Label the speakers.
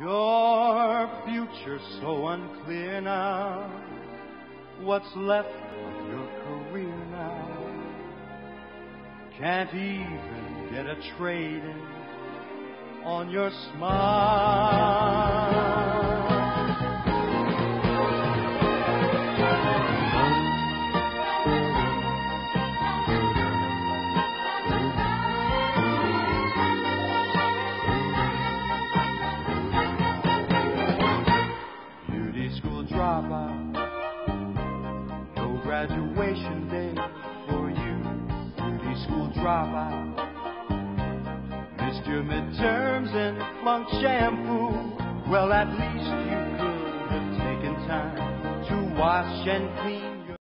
Speaker 1: Your future's so unclear now. What's left of your career now? Can't even get a trade in on your smile. School dropout, no graduation day for you. Beauty school dropout, missed your midterms and flunked shampoo. Well, at least you could have taken time to wash and clean